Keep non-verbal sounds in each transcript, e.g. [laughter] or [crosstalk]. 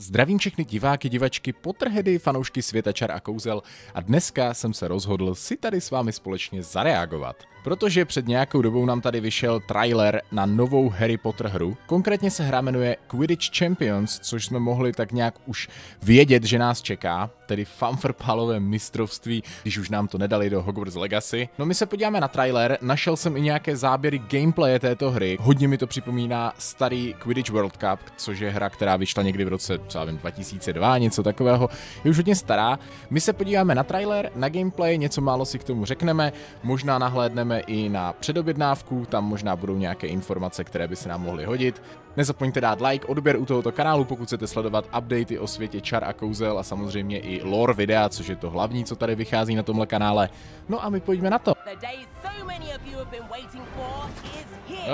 Zdravím všechny diváky, divačky, potrhedy, fanoušky světa čar a kouzel a dneska jsem se rozhodl si tady s vámi společně zareagovat. Protože před nějakou dobou nám tady vyšel trailer na novou Harry Potter hru. Konkrétně se hra jmenuje Quidditch Champions, což jsme mohli tak nějak už vědět, že nás čeká, tedy fanfrpálové mistrovství, když už nám to nedali do Hogwarts Legacy. No my se podíváme na trailer, našel jsem i nějaké záběry gameplaye této hry. Hodně mi to připomíná starý Quidditch World Cup, což je hra, která vyšla někdy v roce třeba vím, 2002, něco takového. Je už hodně stará. My se podíváme na trailer, na gameplay, něco málo si k tomu řekneme, možná nahlédneme i na předobjednávku, tam možná budou nějaké informace, které by se nám mohly hodit. Nezapomeňte dát like, odběr u tohoto kanálu, pokud chcete sledovat updaty o světě čar a kouzel a samozřejmě i lore videa, což je to hlavní, co tady vychází na tomhle kanále. No a my pojďme na to.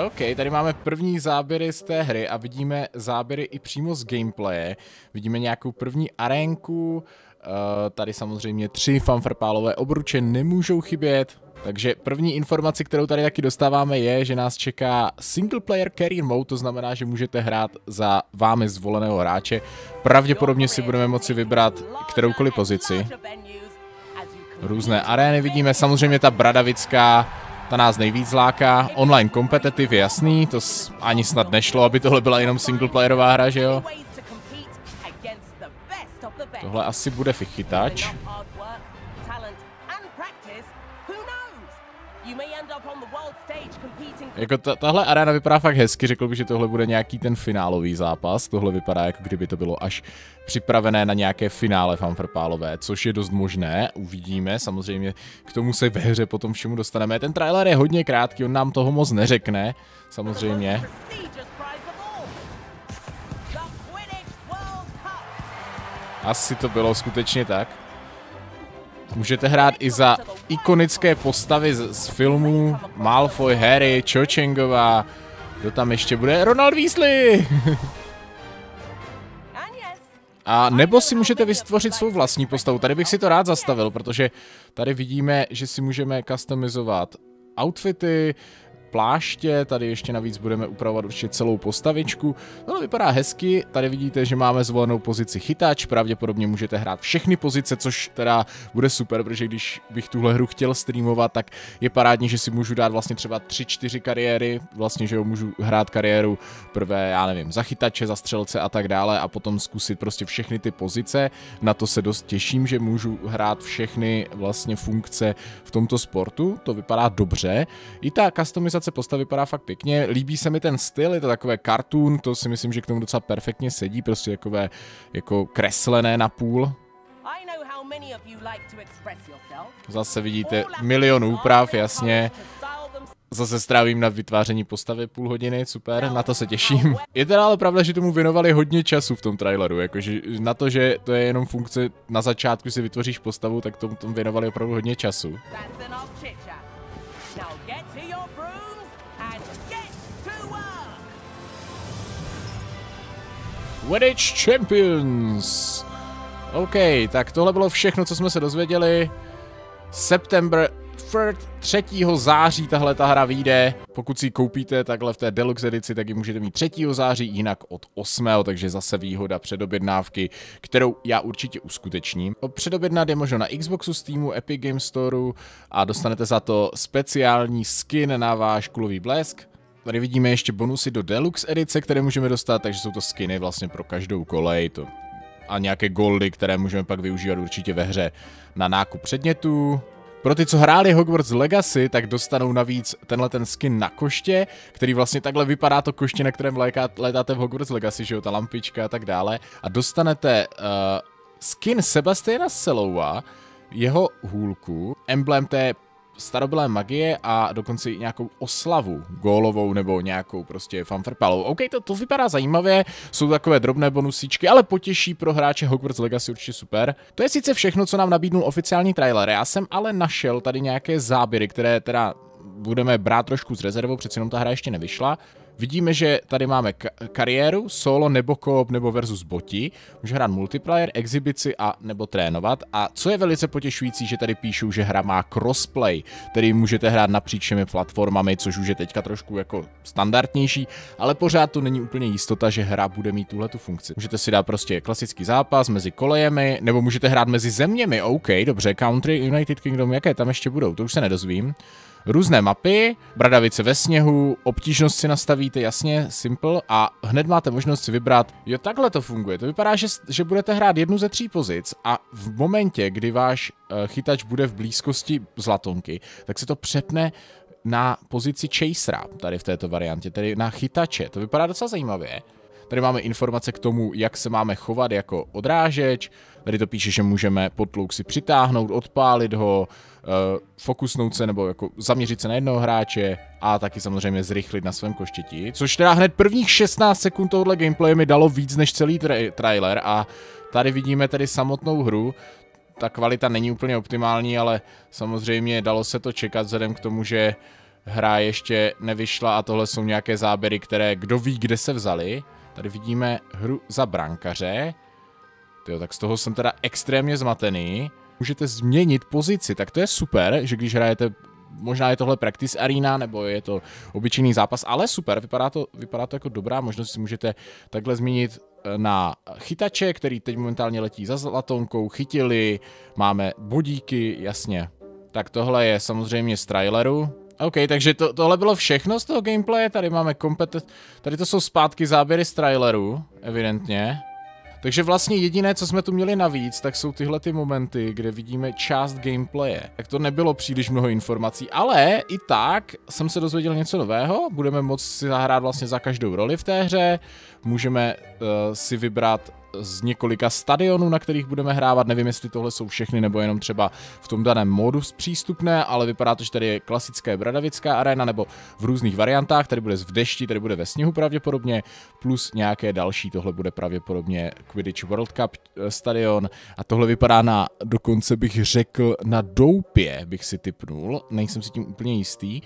OK, tady máme první záběry z té hry a vidíme záběry i přímo z gameplaye. Vidíme nějakou první arénku, uh, tady samozřejmě tři fanfrpálové obruče nemůžou chybět, takže první informaci, kterou tady taky dostáváme, je, že nás čeká single player career mode, to znamená, že můžete hrát za vámi zvoleného hráče. Pravděpodobně si budeme moci vybrat kteroukoliv pozici. Různé arény vidíme, samozřejmě ta bradavická, ta nás nejvíc láká. Online competitive je jasný, to ani snad nešlo, aby tohle byla jenom single playerová hra, že jo? Tohle asi bude fichytač. Jako ta, tahle arena vypadá fakt hezky, řekl bych, že tohle bude nějaký ten finálový zápas. Tohle vypadá, jako kdyby to bylo až připravené na nějaké finále fanfrpálové, což je dost možné, uvidíme, samozřejmě k tomu se ve hře potom všemu dostaneme. Ten trailer je hodně krátký, on nám toho moc neřekne, samozřejmě. Asi to bylo skutečně tak. Můžete hrát i za ikonické postavy z, z filmů Malfoy, Harry, Cho Changová. Kdo tam ještě bude? Ronald Weasley! [laughs] A nebo si můžete vystvořit svou vlastní postavu. Tady bych si to rád zastavil, protože tady vidíme, že si můžeme customizovat outfity, pláště, tady ještě navíc budeme upravovat určitě celou postavičku. No to vypadá hezky, tady vidíte, že máme zvolenou pozici chytač, pravděpodobně můžete hrát všechny pozice, což teda bude super, protože když bych tuhle hru chtěl streamovat, tak je parádní, že si můžu dát vlastně třeba 3-4 kariéry, vlastně, že jo, můžu hrát kariéru prvé, já nevím, za chytače, za střelce a tak dále a potom zkusit prostě všechny ty pozice. Na to se dost těším, že můžu hrát všechny vlastně funkce v tomto sportu, to vypadá dobře. I ta customizace animace postav vypadá fakt pěkně, líbí se mi ten styl, je to takové cartoon, to si myslím, že k tomu docela perfektně sedí, prostě takové jako kreslené na půl. Zase vidíte milion úprav, jasně. Zase strávím na vytváření postavy půl hodiny, super, na to se těším. Je teda ale pravda, že tomu věnovali hodně času v tom traileru, jakože na to, že to je jenom funkce na začátku si vytvoříš postavu, tak tomu, tomu věnovali opravdu hodně času. Quidditch Champions. OK, tak tohle bylo všechno, co jsme se dozvěděli. September 3. září tahle ta hra vyjde. Pokud si ji koupíte takhle v té deluxe edici, tak ji můžete mít 3. září, jinak od 8. takže zase výhoda předobjednávky, kterou já určitě uskutečním. Předobjednat je možno na Xboxu, Steamu, Epic Games Storeu a dostanete za to speciální skin na váš kulový blesk. Tady vidíme ještě bonusy do Deluxe edice, které můžeme dostat, takže jsou to skiny vlastně pro každou kolej. To a nějaké goldy, které můžeme pak využívat určitě ve hře na nákup předmětů. Pro ty, co hráli Hogwarts Legacy, tak dostanou navíc tenhle ten skin na koště, který vlastně takhle vypadá to koště, na kterém létáte v Hogwarts Legacy, že jo, ta lampička a tak dále. A dostanete uh, skin Sebastiana Selova, jeho hůlku, emblém té starobylé magie a dokonce i nějakou oslavu gólovou nebo nějakou prostě fanfrpalou. OK, to, to vypadá zajímavě, jsou takové drobné bonusíčky, ale potěší pro hráče Hogwarts Legacy určitě super. To je sice všechno, co nám nabídnul oficiální trailer, já jsem ale našel tady nějaké záběry, které teda budeme brát trošku s rezervou, přeci jenom ta hra ještě nevyšla. Vidíme, že tady máme ka- kariéru, solo nebo koop nebo versus boti. Může hrát multiplayer, exibici a nebo trénovat. A co je velice potěšující, že tady píšou, že hra má crossplay, tedy můžete hrát napříč všemi platformami, což už je teďka trošku jako standardnější, ale pořád to není úplně jistota, že hra bude mít tuhle tu funkci. Můžete si dát prostě klasický zápas mezi kolejemi, nebo můžete hrát mezi zeměmi, OK, dobře, Country, United Kingdom, jaké tam ještě budou, to už se nedozvím. Různé mapy, bradavice ve sněhu, obtížnost si nastavíte jasně, simple a hned máte možnost si vybrat, jo takhle to funguje. To vypadá, že, že budete hrát jednu ze tří pozic a v momentě, kdy váš uh, chytač bude v blízkosti zlatonky, tak se to přepne na pozici chasera tady v této variantě, tedy na chytače. To vypadá docela zajímavě. Tady máme informace k tomu, jak se máme chovat jako odrážeč. Tady to píše, že můžeme potlouk si přitáhnout, odpálit ho, uh, fokusnout se nebo jako zaměřit se na jednoho hráče a taky samozřejmě zrychlit na svém koštěti. Což teda hned prvních 16 sekund tohohle gameplaye mi dalo víc než celý tra- trailer a tady vidíme tedy samotnou hru. Ta kvalita není úplně optimální, ale samozřejmě dalo se to čekat vzhledem k tomu, že hra ještě nevyšla a tohle jsou nějaké záběry, které kdo ví, kde se vzali. Tady vidíme hru za brankaře. Tyjo, tak z toho jsem teda extrémně zmatený. Můžete změnit pozici, tak to je super, že když hrajete možná je tohle practice arena, nebo je to obyčejný zápas, ale super, vypadá to, vypadá to jako dobrá možnost, si můžete takhle změnit eh, na chytače, který teď momentálně letí za zlatonkou, chytili, máme bodíky, jasně. Tak tohle je samozřejmě z traileru, OK, takže to, tohle bylo všechno z toho gameplaye, tady máme kompetent... Tady to jsou zpátky záběry z traileru, evidentně. Takže vlastně jediné, co jsme tu měli navíc, tak jsou tyhle ty momenty, kde vidíme část gameplaye. Tak to nebylo příliš mnoho informací, ale i tak jsem se dozvěděl něco nového. Budeme moct si zahrát vlastně za každou roli v té hře. Můžeme uh, si vybrat z několika stadionů, na kterých budeme hrávat. Nevím, jestli tohle jsou všechny nebo jenom třeba v tom daném módu přístupné, ale vypadá to, že tady je klasické Bradavická arena nebo v různých variantách. Tady bude v dešti, tady bude ve sněhu pravděpodobně, plus nějaké další. Tohle bude pravděpodobně Quidditch World Cup eh, stadion a tohle vypadá na, dokonce bych řekl, na doupě bych si typnul. Nejsem si tím úplně jistý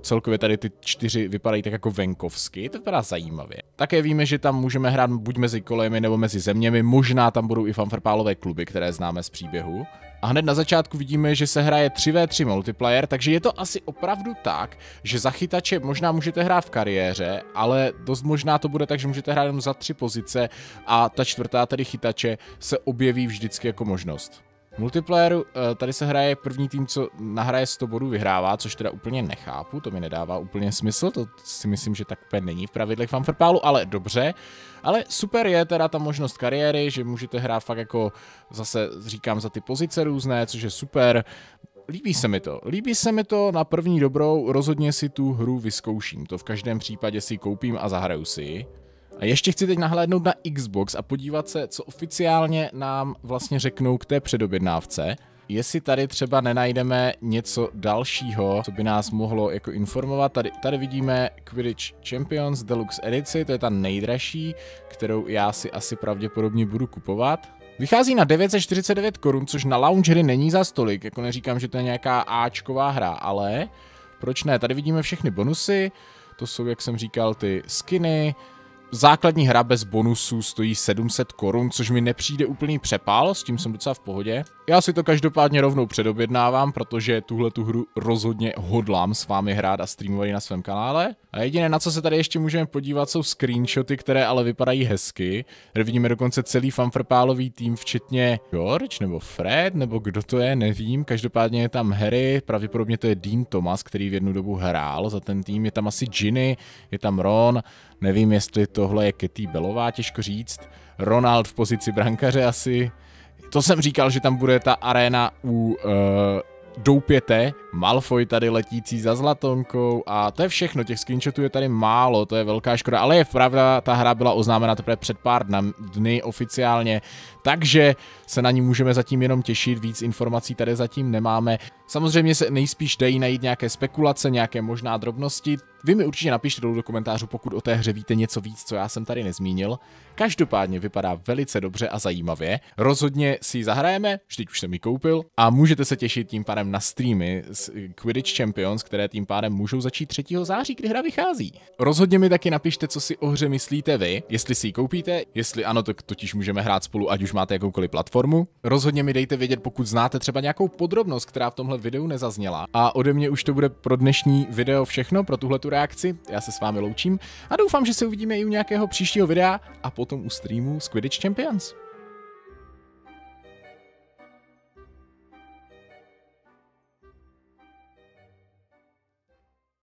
celkově tady ty čtyři vypadají tak jako venkovsky, to vypadá zajímavě. Také víme, že tam můžeme hrát buď mezi kolejemi nebo mezi zeměmi, možná tam budou i fanfrpálové kluby, které známe z příběhu. A hned na začátku vidíme, že se hraje 3v3 multiplayer, takže je to asi opravdu tak, že za chytače možná můžete hrát v kariéře, ale dost možná to bude tak, že můžete hrát jenom za tři pozice a ta čtvrtá, tedy chytače, se objeví vždycky jako možnost. Multiplayeru eh, tady se hraje první tým, co nahraje 100 bodů, vyhrává, což teda úplně nechápu, to mi nedává úplně smysl, to si myslím, že tak úplně není v pravidlech fanfrpálu, ale dobře. Ale super je teda ta možnost kariéry, že můžete hrát fakt jako zase říkám za ty pozice různé, což je super. Líbí se mi to. Líbí se mi to na první dobrou, rozhodně si tu hru vyzkouším. To v každém případě si koupím a zahraju si. A ještě chci teď nahlédnout na Xbox a podívat se, co oficiálně nám vlastně řeknou k té předobjednávce. Jestli tady třeba nenajdeme něco dalšího, co by nás mohlo jako informovat. Tady, tady vidíme Quidditch Champions Deluxe edici, to je ta nejdražší, kterou já si asi pravděpodobně budu kupovat. Vychází na 949 korun, což na launchery není za stolik, jako neříkám, že to je nějaká Ačková hra, ale proč ne? Tady vidíme všechny bonusy, to jsou, jak jsem říkal, ty skiny, základní hra bez bonusů stojí 700 korun, což mi nepřijde úplný přepál, s tím jsem docela v pohodě. Já si to každopádně rovnou předobjednávám, protože tuhle tu hru rozhodně hodlám s vámi hrát a streamovat na svém kanále. A jediné, na co se tady ještě můžeme podívat, jsou screenshoty, které ale vypadají hezky. Tady vidíme dokonce celý fanfrpálový tým, včetně George nebo Fred, nebo kdo to je, nevím. Každopádně je tam Harry, pravděpodobně to je Dean Thomas, který v jednu dobu hrál za ten tým. Je tam asi Ginny, je tam Ron, nevím, jestli tohle je Ketty Belová, těžko říct. Ronald v pozici brankaře asi, to jsem říkal, že tam bude ta arena u uh, doupěte, Malfoy tady letící za zlatonkou a to je všechno, těch screenshotů je tady málo, to je velká škoda, ale je pravda, ta hra byla oznámena teprve před pár dny oficiálně, takže se na ní můžeme zatím jenom těšit, víc informací tady zatím nemáme. Samozřejmě se nejspíš dají najít nějaké spekulace, nějaké možná drobnosti, vy mi určitě napište dolů do komentářů, pokud o té hře víte něco víc, co já jsem tady nezmínil. Každopádně vypadá velice dobře a zajímavě. Rozhodně si ji zahrajeme, vždyť už jsem ji koupil, a můžete se těšit tím pádem na streamy Quidditch Champions, které tím pádem můžou začít 3. září, kdy hra vychází. Rozhodně mi taky napište, co si o hře myslíte vy, jestli si ji koupíte, jestli ano, tak totiž můžeme hrát spolu, ať už máte jakoukoliv platformu. Rozhodně mi dejte vědět, pokud znáte třeba nějakou podrobnost, která v tomhle videu nezazněla. A ode mě už to bude pro dnešní video všechno, pro tuhle tu reakci. Já se s vámi loučím a doufám, že se uvidíme i u nějakého příštího videa a potom u streamu Quidditch Champions.